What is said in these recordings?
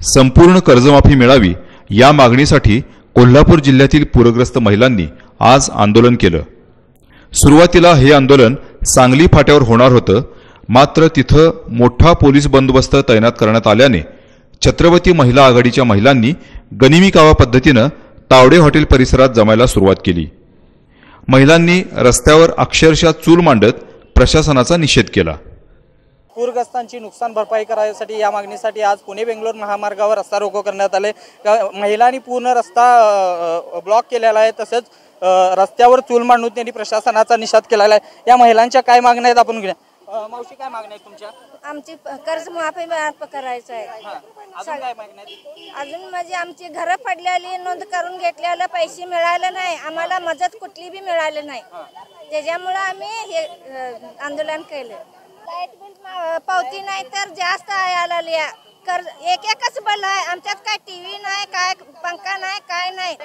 संपूर्ण कर्जमाफी मिळावी या मागणीसाठी कोल्हापूर जिल्ह्यातील पूरग्रस्त महिलांनी आज आंदोलन केलं. सुरुवातीला हे आंदोलन सांगली फाट्यावर होणार होतं मात्र तिथं मोठा पोलीस बंदोबस्त तैनात करण्यात आल्याने छत्रपती महिला आघाडीच्या महिलांनी गनिमी कावा पद्धतीनं तावडे हॉटेल परिसरात जमायला सुरुवात केली. महिलांनी रस्त्यावर अक्षरशः चूल मांडत प्रशासनाचा निषेध केला. पूरग्रस्तांची नुकसान भरपाई करायसाठी या मागणीसाठी आज पुणे बेंगलोर महामार्गावर रस्ता रोको करण्यात आले. महिलांनी पूर्ण रस्ता ब्लॉक केलेला आहे. तसेच रस्त्यावर चूल मांडून त्यांनी प्रशासनाचा निषेध केलेला आहे. या महिलांच्या काय मागण्या आहेत आपण घेऊया. मावशी काय मागण्या आहेत तुमच्या? आमची कर्ज माफी माफ करायचं आहे. अजून म्हणजे आमची घरं पडलेली नोंद करून घेतलेलं पैसे मिळाले नाही. आम्हाला मदत कुठली बी मिळाली नाही. त्याच्यामुळं आम्ही हे आंदोलन केलं. लाइट बिल पावती नाही तर जास्त आहे आलेल्या कर्ज एक एकच बल आहे. आमच्यात काय टीव्ही नाही काय पंखा नाही काय नाही.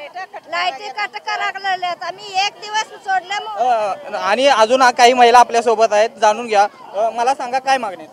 लाईटी कट करायला आम्ही एक दिवस सोडलं आणि अजून काही महिला आपल्यासोबत आहेत जाणून घ्या. मला सांगा काय मागणी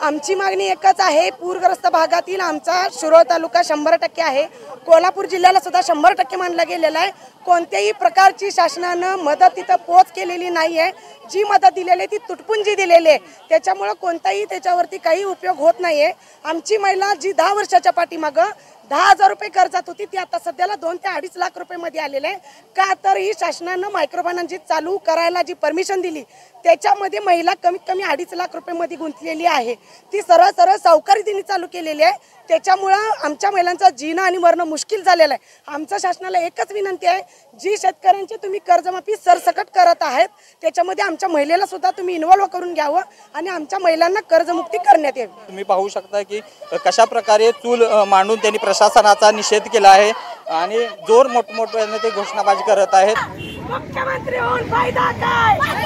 आमची मागणी एकच आहे पूरग्रस्त भागातील आमचा शिरोळ तालुका शंभर टक्के आहे. कोल्हापूर जिल्ह्याला सुद्धा शंभर टक्के मानला गेलेला आहे. कोणत्याही प्रकारची शासनानं मदत तिथं पोच केलेली नाही आहे जी मदत दिलेली आहे ती तुटपुंजी दिलेली आहे. त्याच्यामुळं कोणताही त्याच्यावरती काही उपयोग होत नाही आहे आमची महिला जी दहा वर्षाच्या पाठीमागं दहा हजार रुपये कर्जात होती ती आता सध्याला दोन ते अडीच लाख रुपये मध्ये आलेले आहे. का तर ही शासनानं मायक्रोफायनान्स चालू करायला जी परमिशन दिली त्याच्यामध्ये महिला कमीत कमी अडीच लाख रुपये मध्ये गुंतलेली आहे. ती सरळ सरळ सावकारी तिने चालू केलेली आहे. त्याच्यामुळं आमच्या महिलांचं जीणं आणि मरणं मुश्किल झालेलं आहे. आमच्या शासनाला एकच विनंती आहे जी शेतकऱ्यांची तुम्ही कर्जमाफी सरसकट करत आहेत त्याच्यामध्ये आमच्या महिलेला सुद्धा तुम्ही इन्व्हॉल्व्ह करून घ्यावं आणि आमच्या महिलांना कर्जमुक्ती करण्यात यावी. तुम्ही पाहू शकता की कशा प्रकारे चूल मांडून त्यांनी प्रशासनाचा निषेध केला आहे आणि जोर मोठमोठ्याने ते घोषणाबाजी करत आहेत. मुख्यमंत्री होऊन फायदा काय?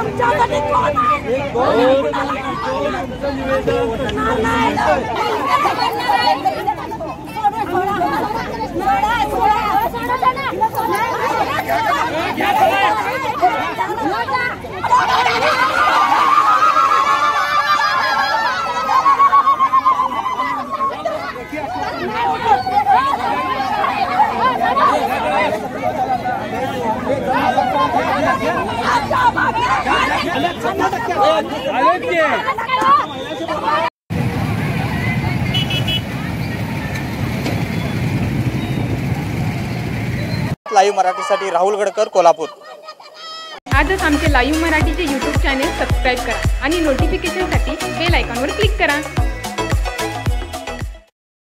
आमच्यासाठी लाईव्ह मराठीसाठी राहुल गडकर कोल्हापूर. आजच आमचे लाईव्ह मराठीचे यूट्यूब चॅनेल सबस्क्राईब करा आणि नोटिफिकेशनसाठी बेल आयकॉनवर क्लिक करा.